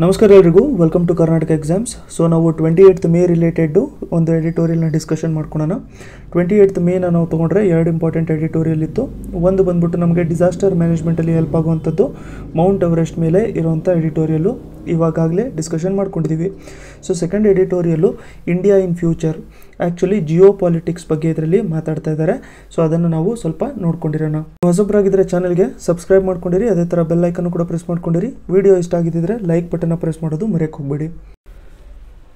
ನಮಸ್ಕಾರ ಎಲ್ರಿಗೂ. Welcome to Karnataka exams so ನಾವು ಟ್ವೆಂಟಿ ಏಯ್ತ್ ಮೇ ರಿಲೇಟೆಡ್ಡು ಒಂದು ಎಡಿಟೋರಿಯಲ್ನ ಡಿಸ್ಕಷನ್ ಮಾಡ್ಕೊಳೋಣ. ಟ್ವೆಂಟಿ ಏಯ್ತ್ ಮೇನ ನಾವು ತೊಗೊಂಡ್ರೆ ಎರಡು ಇಂಪಾರ್ಟೆಂಟ್ ಎಡಿಟೋರಿಯಲ್ ಇತ್ತು. ಒಂದು ಬಂದ್ಬಿಟ್ಟು ನಮಗೆ ಡಿಸಾಸ್ಟರ್ ಮ್ಯಾನೇಜ್ಮೆಂಟಲ್ಲಿ ಹೆಲ್ಪ್ ಆಗುವಂಥದ್ದು ಮೌಂಟ್ ಎವರೆಸ್ಟ್ ಮೇಲೆ ಇರುವಂಥ ಎಡಿಟೋರಿಯಲ್ಲು ಇವಾಗಲೇ ಡಿಸ್ಕಷನ್ ಮಾಡ್ಕೊಂಡಿದ್ದೀವಿ so second editorial India in future actually geopolitics ಬಗ್ಗೆ ಇದರಲ್ಲಿ ಮಾತಾಡ್ತಾ ಇದ್ದಾರೆ. ಸೊ ಅದನ್ನು ನಾವು ಸ್ವಲ್ಪ ನೋಡ್ಕೊಂಡಿರೋಣ. ಹೊಸಬ್ರಾಗಿದ್ದರೆ ಚಾನಲ್ಗೆ ಸಬ್ಸ್ಕ್ರೈಬ್ ಮಾಡ್ಕೊಂಡಿರಿ. ಅದೇ ಥರ ಬೆಲ್ ಐಕನ್ನು ಕೂಡ ಪ್ರೆಸ್ ಮಾಡ್ಕೊಂಡಿರಿ. ವಿಡಿಯೋ ಇಷ್ಟ ಆಗಿದ್ದರೆ ಲೈಕ್ ಬಟನ್ನ ಪ್ರೆಸ್ ಮಾಡೋದು ಮರೆಯಕ್ಕೆ ಹೋಗಬೇಡಿ.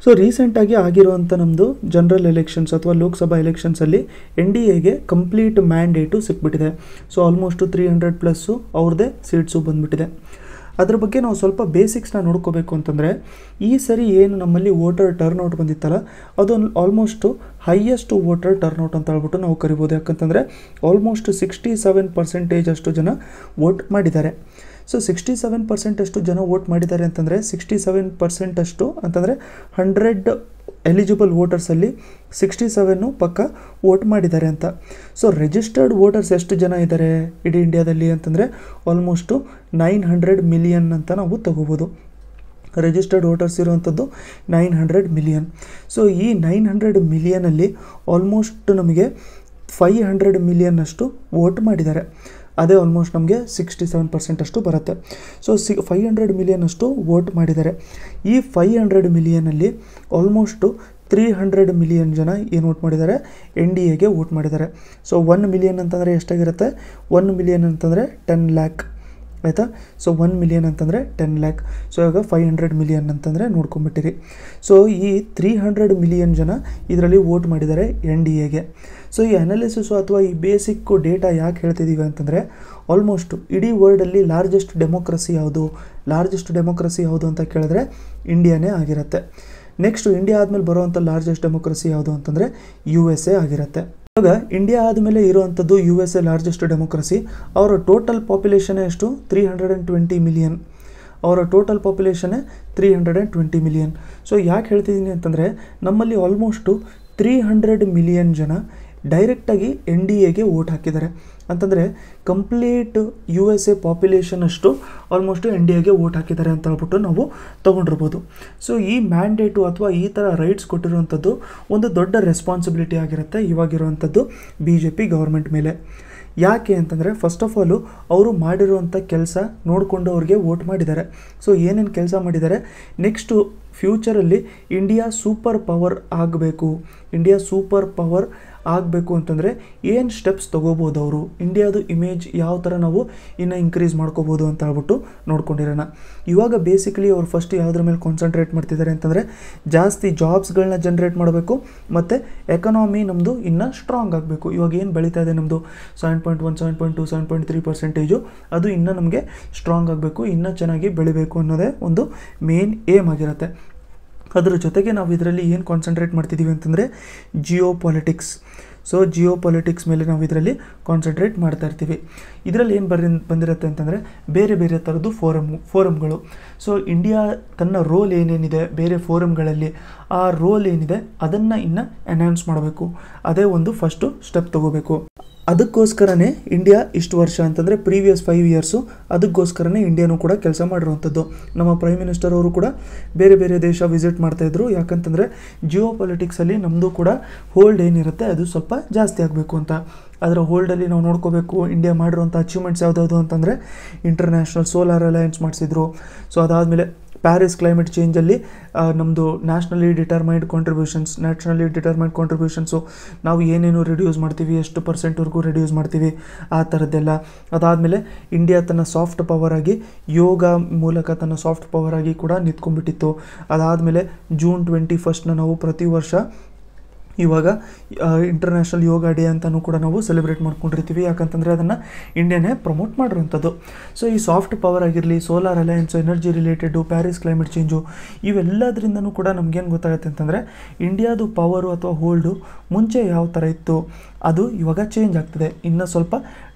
ಸೊ ರೀಸೆಂಟಾಗಿ ಆಗಿರುವಂಥ ನಮ್ಮದು ಜನರಲ್ ಎಲೆಕ್ಷನ್ಸ್ ಅಥವಾ ಲೋಕಸಭಾ ಎಲೆಕ್ಷನ್ಸಲ್ಲಿ ಎನ್ ಡಿ ಎಗೆ complete mandate ಸಿಕ್ಬಿಟ್ಟಿದೆ. So almost three hundred plus ಅವ್ರದ್ದೇ ಸೀಟ್ಸು ಬಂದುಬಿಟ್ಟಿದೆ. ಅದ್ರ ಬಗ್ಗೆ ನಾವು ಸ್ವಲ್ಪ ಬೇಸಿಕ್ಸ್ನ ನೋಡ್ಕೋಬೇಕು ಅಂತಂದರೆ, ಈ ಸರಿ ಏನು ನಮ್ಮಲ್ಲಿ ವೋಟರ್ ಟರ್ನ್ ಔಟ್ ಬಂದಿತ್ತಲ್ಲ, ಅದು ಆಲ್ಮೋಸ್ಟು ಹೈಯೆಸ್ಟ್ ವೋಟರ್ ಟರ್ನ್ಔಟ್ ಅಂತ ಹೇಳ್ಬಿಟ್ಟು ನಾವು ಕರಿಬೋದು. ಯಾಕಂತಂದರೆ ಆಲ್ಮೋಸ್ಟ್ ಸಿಕ್ಸ್ಟಿ ಸೆವೆನ್ ಪರ್ಸೆಂಟೇಜ್ ಅಷ್ಟು ಜನ ವೋಟ್ ಮಾಡಿದ್ದಾರೆ. ಸೊ ಸಿಕ್ಸ್ಟಿ ಸೆವೆನ್ ಪರ್ಸೆಂಟ್ ಅಷ್ಟು ಜನ ವೋಟ್ ಮಾಡಿದ್ದಾರೆ ಅಂತಂದರೆ ಸಿಕ್ಸ್ಟಿ ಸೆವೆನ್ ಪರ್ಸೆಂಟಷ್ಟು ಅಂತಂದರೆ ಹಂಡ್ರೆಡ್ ಎಲಿಜಿಬಲ್ ವೋಟರ್ಸಲ್ಲಿ ಸಿಕ್ಸ್ಟಿ ಸೆವೆನ್ನು ಪಕ್ಕ ವೋಟ್ ಮಾಡಿದ್ದಾರೆ ಅಂತ. ಸೊ ರಿಜಿಸ್ಟರ್ಡ್ ವೋಟರ್ಸ್ ಎಷ್ಟು ಜನ ಇದ್ದಾರೆ ಇಡೀ ಇಂಡಿಯಾದಲ್ಲಿ ಅಂತಂದರೆ ಆಲ್ಮೋಸ್ಟು ನೈನ್ ಹಂಡ್ರೆಡ್ ಮಿಲಿಯನ್ ಅಂತ ನಾವು ತಗೋಬೋದು. ರಿಜಿಸ್ಟರ್ಡ್ ವೋಟರ್ಸ್ ಇರುವಂಥದ್ದು ನೈನ್ ಹಂಡ್ರೆಡ್ ಮಿಲಿಯನ್ ಸೊ ಈ ನೈನ್ ಹಂಡ್ರೆಡ್ ಮಿಲಿಯನಲ್ಲಿ ಆಲ್ಮೋಸ್ಟ್ ನಮಗೆ ಫೈ ಹಂಡ್ರೆಡ್ ಮಿಲಿಯನ್ ಅಷ್ಟು ವೋಟ್ ಮಾಡಿದ್ದಾರೆ. ಅದೇ ಆಲ್ಮೋಸ್ಟ್ ನಮಗೆ ಸಿಕ್ಸ್ಟಿ ಸೆವೆನ್ ಪರ್ಸೆಂಟ್ ಅಷ್ಟು ಬರುತ್ತೆ. ಸೊ ಸಿ ಫೈ ಹಂಡ್ರೆಡ್ ಮಿಲಿಯನ್ ಅಷ್ಟು ವೋಟ್ ಮಾಡಿದ್ದಾರೆ. ಈ ಫೈವ್ ಹಂಡ್ರೆಡ್ ಮಿಲಿಯನಲ್ಲಿ ಆಲ್ಮೋಸ್ಟು ತ್ರೀ ಹಂಡ್ರೆಡ್ ಮಿಲಿಯನ್ ಜನ ಏನು ವೋಟ್ ಮಾಡಿದ್ದಾರೆ? ಎನ್ ಡಿ ಎಗೆ ವೋಟ್ ಮಾಡಿದ್ದಾರೆ. ಸೊ ಒನ್ ಮಿಲಿಯನ್ ಅಂತಂದರೆ ಎಷ್ಟಾಗಿರುತ್ತೆ? ಒನ್ ಮಿಲಿಯನ್ ಅಂತಂದರೆ ಟೆನ್ ಲ್ಯಾಕ್ ಆಯಿತಾ? ಸೊ ಒನ್ ಮಿಲಿಯನ್ ಅಂತಂದರೆ ಟೆನ್ ಲ್ಯಾಕ್ ಸೊ ಇವಾಗ ಫೈವ್ ಹಂಡ್ರೆಡ್ ಮಿಲಿಯನ್ ಅಂತಂದರೆ ನೋಡ್ಕೊಂಬಿಟ್ಟಿರಿ ಸೊ ಈ ತ್ರೀ ಹಂಡ್ರೆಡ್ ಮಿಲಿಯನ್ ಜನ ಇದರಲ್ಲಿ ವೋಟ್ ಮಾಡಿದ್ದಾರೆ ಎನ್ ಡಿ ಎಗೆ ಸೊ ಈ ಅನಾಲಿಸಿಸು ಅಥವಾ ಈ ಬೇಸಿಕ್ಕು ಡೇಟಾ ಯಾಕೆ ಹೇಳ್ತಿದ್ದೀವಿ ಅಂತಂದರೆ ಆಲ್ಮೋಸ್ಟ್ ಇಡೀ ವರ್ಲ್ಡಲ್ಲಿ ಲಾರ್ಜೆಸ್ಟ್ ಡೆಮೋಕ್ರಸಿ ಯಾವುದು? ಲಾರ್ಜೆಸ್ಟ್ ಡೆಮೋಕ್ರಸಿ ಯಾವುದು ಅಂತ ಕೇಳಿದ್ರೆ ಇಂಡಿಯಾನೇ ಆಗಿರುತ್ತೆ. ನೆಕ್ಸ್ಟು ಇಂಡಿಯಾ ಆದಮೇಲೆ ಬರುವಂಥ ಲಾರ್ಜೆಸ್ಟ್ ಡೆಮೋಕ್ರಸಿ ಯಾವುದು ಅಂತಂದರೆ ಯು ಎಸ್ ಎ ಆಗಿರುತ್ತೆ. ಇವಾಗ ಇಂಡಿಯಾ ಆದಮೇಲೆ ಇರುವಂಥದ್ದು U S A largest democracy ಅವರ ಟೋಟಲ್ ಪಾಪ್ಯುಲೇಷನ್ ಎಷ್ಟು? Three hundred and twenty million ಅವರ total ಪಾಪ್ಯುಲೇಷನ್ನೇ three hundred and twenty million so ಯಾಕೆ ಹೇಳ್ತಿದ್ದೀನಿ ಅಂತಂದರೆ, ನಮ್ಮಲ್ಲಿ ಆಲ್ಮೋಸ್ಟು ತ್ರೀ ಹಂಡ್ರೆಡ್ ಮಿಲಿಯನ್ ಜನ ಡೈರೆಕ್ಟಾಗಿ ಎನ್ ಡಿ ಎಗೆ ವೋಟ್ ಹಾಕಿದ್ದಾರೆ. ಅಂತಂದರೆ complete U S A population ಅಷ್ಟು ಆಲ್ಮೋಸ್ಟ್ ಎಗೆ ವೋಟ್ ಹಾಕಿದ್ದಾರೆ ಅಂತ ಹೇಳ್ಬಿಟ್ಟು ನಾವು ತೊಗೊಂಡಿರ್ಬೋದು. ಸೊ ಈ ಮ್ಯಾಂಡೇಟು ಅಥವಾ ಈ ಥರ ರೈಟ್ಸ್ ಕೊಟ್ಟಿರುವಂಥದ್ದು ಒಂದು ದೊಡ್ಡ ರೆಸ್ಪಾನ್ಸಿಬಿಲಿಟಿ ಆಗಿರುತ್ತೆ ಇವಾಗಿರುವಂಥದ್ದು ಬಿ ಜೆ ಪಿ ಗೌರ್ಮೆಂಟ್ ಮೇಲೆ. ಯಾಕೆ ಅಂತಂದರೆ ಫಸ್ಟ್ ಆಫ್ ಆಲು ಅವರು ಮಾಡಿರುವಂಥ ಕೆಲಸ ನೋಡಿಕೊಂಡು ಅವ್ರಿಗೆ ವೋಟ್ ಮಾಡಿದ್ದಾರೆ. ಸೊ ಏನೇನು ಕೆಲಸ ಮಾಡಿದ್ದಾರೆ? ನೆಕ್ಸ್ಟು ಫ್ಯೂಚರಲ್ಲಿ ಇಂಡಿಯಾ ಸೂಪರ್ ಪವರ್ ಆಗಬೇಕು. ಇಂಡಿಯಾ ಸೂಪರ್ ಪವರ್ ಆಗಬೇಕು ಅಂತಂದರೆ ಏನು ಸ್ಟೆಪ್ಸ್ ತೊಗೋಬೋದು ಅವರು? ಇಂಡಿಯಾದು ಇಮೇಜ್ ಯಾವ ಥರ ನಾವು ಇನ್ನು ಇನ್ಕ್ರೀಸ್ ಮಾಡ್ಕೋಬೋದು ಅಂತ ಹೇಳ್ಬಿಟ್ಟು ನೋಡ್ಕೊಂಡಿರೋಣ. ಇವಾಗ ಬೇಸಿಕಲಿ ಅವ್ರು ಫಸ್ಟ್ ಯಾವುದ್ರ ಮೇಲೆ ಕಾನ್ಸಂಟ್ರೇಟ್ ಮಾಡ್ತಿದ್ದಾರೆ ಅಂತಂದರೆ ಜಾಸ್ತಿ ಜಾಬ್ಸ್ಗಳನ್ನ ಜನ್ರೇಟ್ ಮಾಡಬೇಕು ಮತ್ತು ಎಕನಾಮಿ ನಮ್ಮದು ಇನ್ನೂ ಸ್ಟ್ರಾಂಗ್ ಆಗಬೇಕು. ಇವಾಗ ಏನು ಬೆಳೀತಾ ಇದೆ ನಮ್ಮದು seven point one seven point two seven point three percentage ಅದು ಇನ್ನೂ ನಮಗೆ ಸ್ಟ್ರಾಂಗ್ ಆಗಬೇಕು, ಇನ್ನೂ ಚೆನ್ನಾಗಿ ಬೆಳಿಬೇಕು ಅನ್ನೋದೇ ಒಂದು ಮೇನ್ ಏಮ್ ಆಗಿರುತ್ತೆ. ಅದರ ಜೊತೆಗೆ ನಾವು ಇದರಲ್ಲಿ ಏನು ಕಾನ್ಸಂಟ್ರೇಟ್ ಮಾಡ್ತಿದ್ದೀವಿ ಅಂತಂದರೆ geopolitics so geopolitics ಮೇಲೆ ನಾವು ಇದರಲ್ಲಿ ಕಾನ್ಸಂಟ್ರೇಟ್ ಮಾಡ್ತಾ ಇರ್ತೀವಿ. ಇದರಲ್ಲಿ ಏನು ಬರ್ ಬಂದಿರುತ್ತೆ ಅಂತಂದರೆ ಬೇರೆ ಬೇರೆ ಥರದ್ದು ಫೋರಮ್ ಫೋರಮ್ಗಳು ಸೊ ಇಂಡಿಯಾ ತನ್ನ ರೋಲ್ ಏನೇನಿದೆ ಬೇರೆ ಫೋರಮ್ಗಳಲ್ಲಿ ಆ ರೋಲ್ ಏನಿದೆ ಅದನ್ನು ಇನ್ನು ಎನೌನ್ಸ್ ಮಾಡಬೇಕು. ಅದೇ ಒಂದು ಫಸ್ಟು ಸ್ಟೆಪ್ ತೊಗೋಬೇಕು. ಅದಕ್ಕೋಸ್ಕರನೇ ಇಂಡಿಯಾ ಇಷ್ಟು ವರ್ಷ ಅಂತಂದರೆ ಪ್ರೀವಿಯಸ್ ಫೈವ್ ಇಯರ್ಸು ಅದಕ್ಕೋಸ್ಕರನೇ ಇಂಡಿಯಾನೂ ಕೂಡ ಕೆಲಸ ಮಾಡಿರುವಂಥದ್ದು. ನಮ್ಮ ಪ್ರೈಮ್ ಮಿನಿಸ್ಟರ್ ಅವರು ಕೂಡ ಬೇರೆ ಬೇರೆ ದೇಶ ವಿಸಿಟ್ ಮಾಡ್ತಾಯಿದ್ರು ಯಾಕಂತಂದರೆ ಜಿಯೋ ಪೊಲಿಟಿಕ್ಸಲ್ಲಿ ನಮ್ಮದು ಕೂಡ ಹೋಲ್ಡ್ ಏನಿರುತ್ತೆ ಅದು ಸ್ವಲ್ಪ ಜಾಸ್ತಿ ಆಗಬೇಕು ಅಂತ. ಅದರ ಹೋಲ್ಡಲ್ಲಿ ನಾವು ನೋಡ್ಕೋಬೇಕು ಇಂಡಿಯಾ ಮಾಡಿರುವಂಥ ಅಚೀವ್ಮೆಂಟ್ಸ್ ಯಾವುದಾವುದು ಅಂತಂದರೆ ಇಂಟರ್ನ್ಯಾಷನಲ್ ಸೋಲಾರ್ ಅಲಯನ್ಸ್ ಮಾಡಿಸಿದ್ರು. ಸೊ ಅದಾದಮೇಲೆ ಪ್ಯಾರಿಸ್ ಕ್ಲೈಮೇಟ್ ಚೇಂಜಲ್ಲಿ ನಮ್ಮದು nationally determined contributions nationally determined contributions ನಾವು ಏನೇನು ರಿಡ್ಯೂಸ್ ಮಾಡ್ತೀವಿ, ಎಷ್ಟು ಪರ್ಸೆಂಟ್ವರೆಗೂ ರಿಡ್ಯೂಸ್ ಮಾಡ್ತೀವಿ, ಆ ಥರದ್ದೆಲ್ಲ ಅದಾದಮೇಲೆ ಇಂಡಿಯಾ ತನ್ನ ಸಾಫ್ಟ್ ಪವರ್ ಆಗಿ, ಯೋಗ ಮೂಲಕ ತನ್ನ ಸಾಫ್ಟ್ ಪವರ್ ಆಗಿ ಕೂಡ ನಿಂತ್ಕೊಂಡ್ಬಿಟ್ಟಿತ್ತು. ಅದಾದಮೇಲೆ ಜೂನ್ ಟ್ವೆಂಟಿ ಫಸ್ಟ್ನ ನಾವು ಪ್ರತಿ ವರ್ಷ ಇವಾಗ ಇಂಟರ್ನ್ಯಾಷನಲ್ ಯೋಗ ಡೇ ಅಂತಲೂ ಕೂಡ ನಾವು ಸೆಲೆಬ್ರೇಟ್ ಮಾಡ್ಕೊಂಡಿರ್ತೀವಿ. ಯಾಕಂತಂದರೆ ಅದನ್ನು ಇಂಡಿಯಾನೇ ಪ್ರಮೋಟ್ ಮಾಡಿರುವಂಥದ್ದು ಸೊ ಈ ಸಾಫ್ಟ್ ಪವರ್ ಆಗಿರಲಿ solar alliance energy related Paris climate change ಇವೆಲ್ಲದರಿಂದನೂ ಕೂಡ ನಮಗೇನು ಗೊತ್ತಾಗುತ್ತೆ ಅಂತಂದರೆ ಇಂಡಿಯಾದು ಪವರು ಅಥವಾ ಹೋಲ್ಡು ಮುಂಚೆ ಯಾವ ಥರ ಇತ್ತು, ಅದು ಇವಾಗ ಚೇಂಜ್ ಆಗ್ತಿದೆ. ಇನ್ನು ಸ್ವಲ್ಪ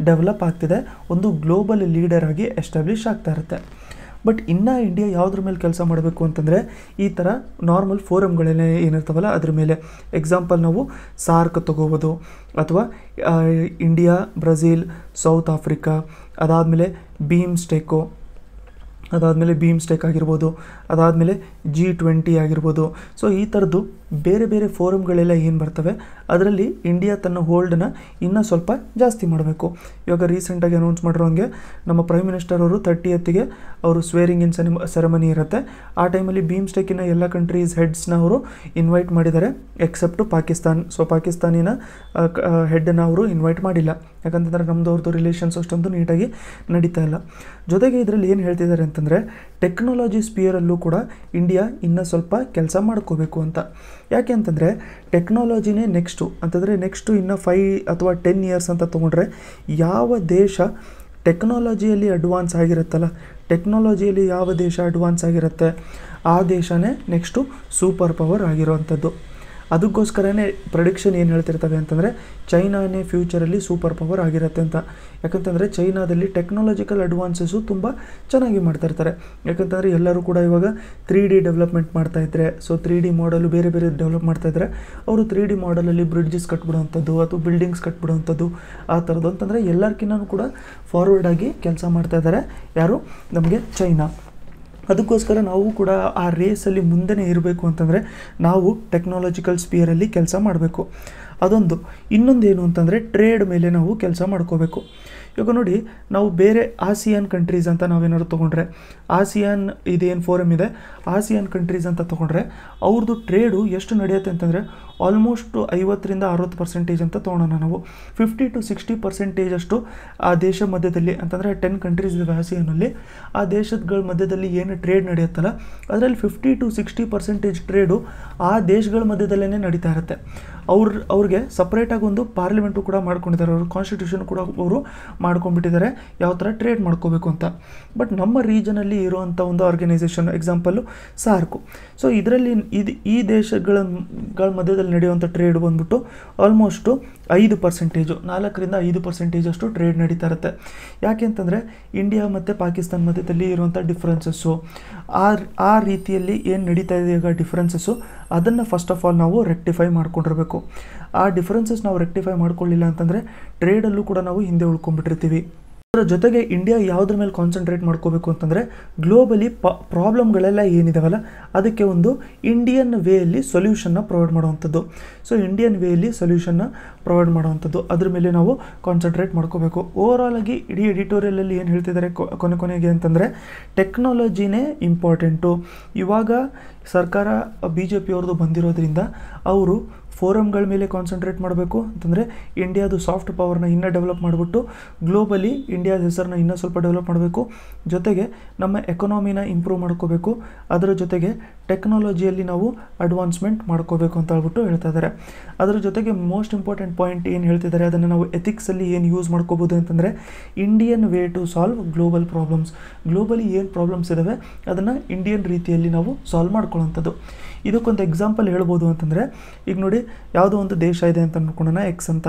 ಡೆವಲಪ್ ಆಗ್ತಿದೆ. ಒಂದು ಗ್ಲೋಬಲ್ ಲೀಡರ್ ಆಗಿ ಎಸ್ಟಾಬ್ಲಿಷ್ ಆಗ್ತಾ ಇರುತ್ತೆ. ಬಟ್ ಇನ್ನು ಇಂಡಿಯಾ ಯಾವುದ್ರ ಮೇಲೆ ಕೆಲಸ ಮಾಡಬೇಕು ಅಂತಂದರೆ ಈ ಥರ ನಾರ್ಮಲ್ ಫೋರಮ್ಗಳೇ ಏನಿರ್ತಾವಲ್ಲ ಅದ್ರ ಮೇಲೆ. ಎಕ್ಸಾಂಪಲ್ ನಾವು ಸಾರ್ಕ್ ತಗೋಬೋದು, ಅಥವಾ ಇಂಡಿಯಾ ಬ್ರೆಜಿಲ್ ಸೌತ್ ಆಫ್ರಿಕಾ ಅದಾದಮೇಲೆ ಬೀಮ್ ಸ್ಟೇಕು ಅದಾದಮೇಲೆ ಬೀಮ್ ಸ್ಟೆಕ್ ಆಗಿರ್ಬೋದು, ಅದಾದಮೇಲೆ ಜಿ ಟ್ವೆಂಟಿ ಆಗಿರ್ಬೋದು. ಸೊ ಈ ಥರದ್ದು ಬೇರೆ ಬೇರೆ ಫೋರಮ್ಗಳೆಲ್ಲ ಏನು ಬರ್ತವೆ? ಅದರಲ್ಲಿ ಇಂಡಿಯಾ ತನ್ನ ಹೋಲ್ಡನ್ನು ಇನ್ನೂ ಸ್ವಲ್ಪ ಜಾಸ್ತಿ ಮಾಡಬೇಕು. ಇವಾಗ ರೀಸೆಂಟಾಗಿ ಅನೌನ್ಸ್ ಮಾಡಿರೋ ಹಂಗೆ ನಮ್ಮ ಪ್ರೈಮ್ ಮಿನಿಸ್ಟರ್ ಅವರು ತರ್ಟಿ ಎತ್ತಿಗೆ ಅವರು ಸ್ವೇರಿಂಗ್ ಇನ್ ಸೆನಿ ಸೆರೆಮನಿ ಇರುತ್ತೆ. ಆ ಟೈಮಲ್ಲಿ ಸ್ಟೆಕ್ಕಿನ ಎಲ್ಲ ಕಂಟ್ರೀಸ್ ಹೆಡ್ಸ್ನ ಅವರು ಇನ್ವೈಟ್ ಮಾಡಿದ್ದಾರೆ ಎಕ್ಸೆಪ್ಟು ಪಾಕಿಸ್ತಾನ್ ಸೊ ಪಾಕಿಸ್ತಾನಿನ ಹೆಡ್ಡನ್ನು ಅವರು ಇನ್ವೈಟ್ ಮಾಡಿಲ್ಲ. ಯಾಕಂತಂದರೆ ನಮ್ಮದು ಅವ್ರದ್ದು ರಿಲೇಷನ್ಸ್ ಅಷ್ಟೊಂದು ನೀಟಾಗಿ ನಡೀತಾ ಇಲ್ಲ. ಜೊತೆಗೆ ಇದರಲ್ಲಿ ಏನು ಹೇಳ್ತಿದ್ದಾರೆ ಅಂತಂದರೆ ಟೆಕ್ನಾಲಜಿ ಸ್ಪಿಯರಲ್ಲೂ ಕೂಡ ಇಂಡಿಯಾ ಇನ್ನೂ ಸ್ವಲ್ಪ ಕೆಲಸ ಮಾಡ್ಕೋಬೇಕು ಅಂತ. ಯಾಕೆ ಅಂತಂದರೆ ಟೆಕ್ನಾಲಜಿನೇ ನೆಕ್ಸ್ಟು ಅಂತಂದರೆ ನೆಕ್ಸ್ಟು ಇನ್ನು ಫೈ ಅಥವಾ ಟೆನ್ ಇಯರ್ಸ್ ಅಂತ ತೊಗೊಂಡ್ರೆ ಯಾವ ದೇಶ ಟೆಕ್ನಾಲಜಿಯಲ್ಲಿ ಅಡ್ವಾನ್ಸ್ ಆಗಿರುತ್ತಲ್ಲ ಟೆಕ್ನಾಲಜಿಯಲ್ಲಿ ಯಾವ ದೇಶ ಅಡ್ವಾನ್ಸ್ ಆಗಿರುತ್ತೆ, ಆ ದೇಶನೇ ನೆಕ್ಸ್ಟು ಸೂಪರ್ ಪವರ್ ಆಗಿರೋವಂಥದ್ದು. ಅದಕ್ಕೋಸ್ಕರನೇ ಪ್ರೊಡಿಕ್ಷನ್ ಏನು ಹೇಳ್ತಿರ್ತವೆ ಅಂತಂದರೆ, ಚೈನಾನೇ ಫ್ಯೂಚರಲ್ಲಿ ಸೂಪರ್ ಪವರ್ ಆಗಿರುತ್ತೆ ಅಂತ. ಯಾಕಂತಂದರೆ ಚೈನಾದಲ್ಲಿ ಟೆಕ್ನಾಲಜಿಕಲ್ ಅಡ್ವಾನ್ಸಸ್ಸು ತುಂಬ ಚೆನ್ನಾಗಿ ಮಾಡ್ತಾ ಇರ್ತಾರೆ. ಯಾಕಂತಂದರೆ ಎಲ್ಲರೂ ಕೂಡ ಇವಾಗ ತ್ರೀ ಡಿ ಡೆವಲಪ್ಮೆಂಟ್ ಮಾಡ್ತಾ ಇದ್ದರೆ ಸೊ ತ್ರೀ ಡಿ ಮಾಡಲು ಬೇರೆ ಬೇರೆ ಡೆವಲಪ್ ಮಾಡ್ತಾ ಇದ್ದಾರೆ ಅವರು ತ್ರೀ ಡಿ ಮಾಡಲಲ್ಲಿ ಬ್ರಿಡ್ಜಸ್ ಕಟ್ಬಿಡೋವಂಥದ್ದು ಅಥವಾ ಬಿಲ್ಡಿಂಗ್ಸ್ ಕಟ್ಬಿಡೋವಂಥದ್ದು ಆ ಥರದ್ದು. ಅಂತಂದರೆ ಎಲ್ಲರ್ಕಿನ್ನೂ ಕೂಡ ಫಾರ್ವರ್ಡ್ ಆಗಿ ಕೆಲಸ ಮಾಡ್ತಾ ಇದ್ದಾರೆ. ಯಾರು? ನಮಗೆ ಚೈನಾ. ಅದಕ್ಕೋಸ್ಕರ ನಾವು ಕೂಡ ಆ ರೇಸಲ್ಲಿ ಮುಂದೆನೇ ಇರಬೇಕು ಅಂತಂದರೆ ನಾವು ಟೆಕ್ನಾಲಜಿಕಲ್ ಸ್ಪಿಯರಲ್ಲಿ ಕೆಲಸ ಮಾಡಬೇಕು. ಅದೊಂದು. ಇನ್ನೊಂದು ಏನು ಅಂತಂದರೆ ಟ್ರೇಡ್ ಮೇಲೆ ನಾವು ಕೆಲಸ ಮಾಡ್ಕೋಬೇಕು. ಇವಾಗ ನೋಡಿ, ನಾವು ಬೇರೆ ಆಸಿಯಾನ್ ಕಂಟ್ರೀಸ್ ಅಂತ ನಾವೇನಾದ್ರು ತೊಗೊಂಡ್ರೆ, ಆಸಿಯಾನ್ ಇದೇನು ಫೋರಮ್ ಇದೆ, ಆಸಿಯಾನ್ ಕಂಟ್ರೀಸ್ ಅಂತ ತೊಗೊಂಡ್ರೆ ಅವ್ರದ್ದು ಟ್ರೇಡು ಎಷ್ಟು ನಡೆಯುತ್ತೆ ಅಂತಂದರೆ ಆಲ್ಮೋಸ್ಟ್ ಐವತ್ತರಿಂದ ಅರವತ್ತು ಪರ್ಸೆಂಟೇಜ್ ಅಂತ ತೊಗೊಳೋಣ ನಾವು. ಫಿಫ್ಟಿ ಟು ಸಿಕ್ಸ್ಟಿ ಪರ್ಸೆಂಟೇಜ್ ಅಷ್ಟು ಆ ದೇಶ ಮಧ್ಯದಲ್ಲಿ, ಅಂತಂದರೆ ಟೆನ್ ಕಂಟ್ರೀಸ್ ಇದಾವೆ ಆಸಿಯಾನಲ್ಲಿ ಆ ದೇಶಗಳ ಮಧ್ಯದಲ್ಲಿ ಏನು ಟ್ರೇಡ್ ನಡೆಯುತ್ತಲ್ಲ, ಅದರಲ್ಲಿ fifty to sixty percentage trade ಆ ದೇಶಗಳ ಮಧ್ಯದಲ್ಲೇ ನಡೀತಾ ಇರುತ್ತೆ. ಅವ್ರ, ಅವ್ರಿಗೆ ಸಪ್ರೇಟಾಗಿ ಒಂದು ಪಾರ್ಲಿಮೆಂಟು ಕೂಡ ಮಾಡ್ಕೊಂಡಿದ್ದಾರೆ. ಅವರು ಕಾನ್ಸ್ಟಿಟ್ಯೂಷನ್ ಕೂಡ ಅವರು ಮಾಡ್ಕೊಂಡ್ಬಿಟ್ಟಿದ್ದಾರೆ. ಯಾವ ಥರ ಟ್ರೇಡ್ ಮಾಡ್ಕೋಬೇಕು ಅಂತ. ಬಟ್ ನಮ್ಮ ರೀಜನಲ್ಲಿ ಇರುವಂಥ ಒಂದು ಆರ್ಗನೈಸೇಷನ್ ಎಕ್ಸಾಂಪಲ್ಲು ಸಾರ್ಕು ಸೊ ಇದರಲ್ಲಿ ಇದು, ಈ ದೇಶಗಳ ಮಧ್ಯದಲ್ಲಿ ನಡೆಯುವಂಥ ಟ್ರೇಡ್ ಬಂದ್ಬಿಟ್ಟು ಆಲ್ಮೋಸ್ಟು ಐದು ಪರ್ಸೆಂಟೇಜು ನಾಲ್ಕರಿಂದ ಐದು ಪರ್ಸೆಂಟೇಜಷ್ಟು ಟ್ರೇಡ್ ನಡೀತಾ ಇರುತ್ತೆ. ಯಾಕೆ ಅಂತಂದರೆ ಇಂಡಿಯಾ ಮತ್ತು ಪಾಕಿಸ್ತಾನ ಮಧ್ಯದಲ್ಲಿ ಇರುವಂಥ ಡಿಫ್ರೆನ್ಸಸ್ಸು ಆ ಆ ರೀತಿಯಲ್ಲಿ ಏನು ನಡೀತಾ ಇದೆ ಈಗ ಡಿಫ್ರೆನ್ಸಸ್ಸು ಅದನ್ನು ಫಸ್ಟ್ ಆಫ್ ಆಲ್ ನಾವು ರೆಕ್ಟಿಫೈ ಮಾಡ್ಕೊಂಡಿರಬೇಕು. ಆ ಡಿಫ್ರೆನ್ಸಸ್ ನಾವು ರೆಕ್ಟಿಫೈ ಮಾಡ್ಕೊಳ್ಳಿಲ್ಲ ಅಂತಂದರೆ ಟ್ರೇಡಲ್ಲೂ ಕೂಡ ನಾವು ಹಿಂದೆ ಉಳ್ಕೊಂಡ್ಬಿಟ್ಟಿರ್ತೀವಿ. ಅದರ ಜೊತೆಗೆ ಇಂಡಿಯಾ ಯಾವುದ್ರ ಮೇಲೆ ಕಾನ್ಸಂಟ್ರೇಟ್ ಮಾಡ್ಕೋಬೇಕು ಅಂತಂದರೆ ಗ್ಲೋಬಲಿ ಪ ಪ್ರಾಬ್ಲಮ್ಗಳೆಲ್ಲ ಏನಿದಾವಲ್ಲ, ಅದಕ್ಕೆ ಒಂದು ಇಂಡಿಯನ್ ವೇಯಲ್ಲಿ ಸೊಲ್ಯೂಷನ್ನ ಪ್ರೊವೈಡ್ ಮಾಡುವಂಥದ್ದು. ಸೊ ಇಂಡಿಯನ್ ವೇಯಲ್ಲಿ ಸೊಲ್ಯೂಷನ್ನ ಪ್ರೊವೈಡ್ ಮಾಡುವಂಥದ್ದು. ಅದ್ರ ಮೇಲೆ ನಾವು ಕಾನ್ಸಂಟ್ರೇಟ್ ಮಾಡ್ಕೋಬೇಕು. ಓವರಾಲ್ ಆಗಿ ಇಡೀ ಎಡಿಟೋರಿಯಲಲ್ಲಿ ಏನು ಹೇಳ್ತಿದ್ದಾರೆ ಕೊನೆ ಕೊನೆಗೆ ಅಂತಂದರೆ ಟೆಕ್ನಾಲಜಿನೇ ಇಂಪಾರ್ಟೆಂಟು ಇವಾಗ ಸರ್ಕಾರ ಬಿ ಜೆ ಪಿಯವ್ರದ್ದು ಬಂದಿರೋದ್ರಿಂದ, ಅವರು ಫೋರಮ್ಗಳ ಮೇಲೆ ಕಾನ್ಸಂಟ್ರೇಟ್ ಮಾಡಬೇಕು. ಅಂತಂದರೆ ಇಂಡಿಯಾದು ಸಾಫ್ಟ್ ಪವರ್ನ ಇನ್ನೂ ಡೆವಲಪ್ ಮಾಡಿಬಿಟ್ಟು ಗ್ಲೋಬಲಿ ಇಂಡಿಯಾದ ಹೆಸರನ್ನ ಇನ್ನೂ ಸ್ವಲ್ಪ ಡೆವಲಪ್ ಮಾಡಬೇಕು. ಜೊತೆಗೆ ನಮ್ಮ ಎಕನಾಮಿನ ಇಂಪ್ರೂವ್ ಮಾಡ್ಕೋಬೇಕು. ಅದರ ಜೊತೆಗೆ ಟೆಕ್ನಾಲಜಿಯಲ್ಲಿ ನಾವು ಅಡ್ವಾನ್ಸ್ಮೆಂಟ್ ಮಾಡ್ಕೋಬೇಕು ಅಂತ ಹೇಳ್ಬಿಟ್ಟು ಹೇಳ್ತಾ ಇದ್ದಾರೆ. ಅದರ ಜೊತೆಗೆ ಮೋಸ್ಟ್ ಇಂಪಾರ್ಟೆಂಟ್ ಪಾಯಿಂಟ್ ಏನು ಹೇಳ್ತಿದ್ದಾರೆ, ಅದನ್ನು ನಾವು ಎಥಿಕ್ಸಲ್ಲಿ ಏನು ಯೂಸ್ ಮಾಡ್ಕೋಬೋದು ಅಂತಂದರೆ Indian way to solve global problems globally ಏನು ಪ್ರಾಬ್ಲಮ್ಸ್ ಇದ್ದಾವೆ ಅದನ್ನು ಇಂಡಿಯನ್ ರೀತಿಯಲ್ಲಿ ನಾವು ಸಾಲ್ವ್ ಮಾಡ್ಕೊಳ್ಳೋಂಥದ್ದು ಇದಕ್ಕೊಂದು ಎಕ್ಸಾಂಪಲ್ ಹೇಳ್ಬೋದು ಅಂತಂದರೆ, ಈಗ ನೋಡಿ ಯಾವುದೋ ಒಂದು ದೇಶ ಇದೆ ಅಂತ ಅಂದ್ಕೊಂಡೋಣ ಎಕ್ಸ್ ಅಂತ.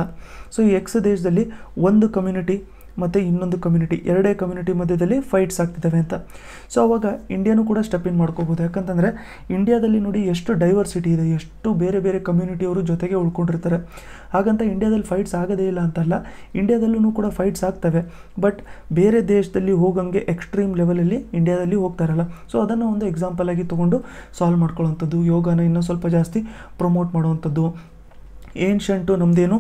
ಸೊ ಈ ಎಕ್ಸ್ ದೇಶದಲ್ಲಿ ಒಂದು ಕಮ್ಯುನಿಟಿ ಮತ್ತು ಇನ್ನೊಂದು ಕಮ್ಯುನಿಟಿ ಎರಡೇ ಕಮ್ಯುನಿಟಿ ಮಧ್ಯದಲ್ಲಿ ಫೈಟ್ಸ್ ಆಗ್ತಿದ್ದಾವೆ ಅಂತ. ಸೊ ಅವಾಗ ಇಂಡಿಯಾನೂ ಕೂಡ ಸ್ಟೆಪ್ ಇನ್ ಮಾಡ್ಕೋಬೋದು. ಯಾಕಂತಂದರೆ ಇಂಡಿಯಾದಲ್ಲಿ ನೋಡಿ ಎಷ್ಟು ಡೈವರ್ಸಿಟಿ ಇದೆ, ಎಷ್ಟು ಬೇರೆ ಬೇರೆ ಕಮ್ಯುನಿಟಿಯವರು ಜೊತೆಗೆ ಉಳ್ಕೊಂಡಿರ್ತಾರೆ. ಹಾಗಂತ ಇಂಡಿಯಾದಲ್ಲಿ ಫೈಟ್ಸ್ ಆಗೋದೇ ಇಲ್ಲ ಅಂತಲ್ಲ ಇಂಡಿಯಾದಲ್ಲೂ ಕೂಡ ಫೈಟ್ಸ್ ಆಗ್ತವೆ. ಬಟ್ ಬೇರೆ ದೇಶದಲ್ಲಿ ಹೋಗಂಗೆ ಎಕ್ಸ್ಟ್ರೀಮ್ ಲೆವೆಲಲ್ಲಿ ಇಂಡಿಯಾದಲ್ಲಿ ಹೋಗ್ತಾರಲ್ಲ ಸೊ ಅದನ್ನು ಒಂದು ಎಕ್ಸಾಂಪಲ್ ಆಗಿ ತೊಗೊಂಡು ಸಾಲ್ವ್ ಮಾಡ್ಕೊಳ್ಳೋವಂಥದ್ದು, ಯೋಗನ ಇನ್ನೂ ಸ್ವಲ್ಪ ಜಾಸ್ತಿ ಪ್ರಮೋಟ್ ಮಾಡುವಂಥದ್ದು. ಏನ್ಷಂಟು ನಮ್ಮದೇನು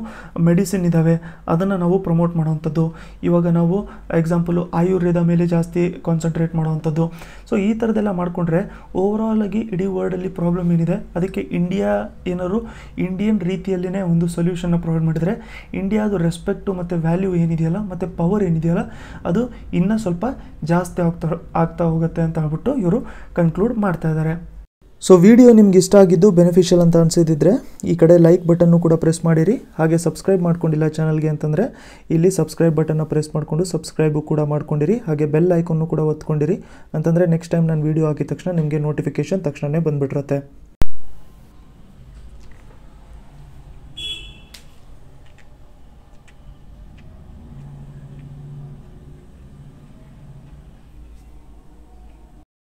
ಮೆಡಿಸಿನ್ ಇದ್ದಾವೆ ಅದನ್ನು ನಾವು ಪ್ರಮೋಟ್ ಮಾಡೋವಂಥದ್ದು. ಇವಾಗ ನಾವು ಎಕ್ಸಾಂಪಲು ಆಯುರ್ವೇದ ಮೇಲೆ ಜಾಸ್ತಿ ಕಾನ್ಸಂಟ್ರೇಟ್ ಮಾಡೋವಂಥದ್ದು. ಸೊ ಈ ಥರದ್ದೆಲ್ಲ ಮಾಡಿಕೊಂಡ್ರೆ ಓವರಾಲ್ ಆಗಿ ಇಡೀ ವರ್ಲ್ಡಲ್ಲಿ ಪ್ರಾಬ್ಲಮ್ ಏನಿದೆ, ಅದಕ್ಕೆ ಇಂಡಿಯಾ ಏನಾದ್ರು ಇಂಡಿಯನ್ ರೀತಿಯಲ್ಲಿನೇ ಒಂದು ಸೊಲ್ಯೂಷನ್ನ ಪ್ರೊವೈಡ್ ಮಾಡಿದರೆ ಇಂಡಿಯಾದು ರೆಸ್ಪೆಕ್ಟು ಮತ್ತು ವ್ಯಾಲ್ಯೂ ಏನಿದೆಯಲ್ಲ, ಮತ್ತು ಪವರ್ ಏನಿದೆಯಲ್ಲ, ಅದು ಇನ್ನೂ ಸ್ವಲ್ಪ ಜಾಸ್ತಿ ಆಗ್ತಾ ಆಗ್ತಾ ಹೋಗುತ್ತೆ ಅಂತ ಹೇಳ್ಬಿಟ್ಟು ಇವರು ಕನ್ಕ್ಲೂಡ್ ಮಾಡ್ತಾ ಇದ್ದಾರೆ ಸೊ ವಿಡಿಯೋ ನಿಮ್ಗೆ ಇಷ್ಟ ಆಗಿದ್ದು ಬೆನಿಫಿಷಿಯಲ್ ಅಂತ ಅನಿಸಿದ್ರೆ ಈ ಕಡೆ ಲೈಕ್ ಬಟನ್ನು ಕೂಡ ಪ್ರೆಸ್ ಮಾಡಿರಿ. ಹಾಗೆ ಸಬ್ಸ್ಕ್ರೈಬ್ ಮಾಡ್ಕೊಂಡಿಲ್ಲ ಚಾನಲ್ಗೆ ಅಂತಂದರೆ ಇಲ್ಲಿ ಸಬ್ಸ್ಕ್ರೈಬ್ ಬಟನ್ನ ಪ್ರೆಸ್ ಮಾಡಿಕೊಂಡು ಸಬ್ಸ್ಕ್ರೈಬು ಕೂಡ ಮಾಡ್ಕೊಂಡಿರಿ. ಹಾಗೆ ಬೆಲ್ ಐಕನ್ನು ಕೂಡ ಒತ್ಕೊಂಡಿರಿ. ಅಂತಂದರೆ ನೆಕ್ಸ್ಟ್ ಟೈಮ್ ನಾನು ವಿಡಿಯೋ ಹಾಕಿದ ತಕ್ಷಣ ನಿಮಗೆ ನೋಟಿಫಿಕೇಶನ್ ತಕ್ಷಣವೇ ಬಂದುಬಿಟ್ಟಿರುತ್ತೆ.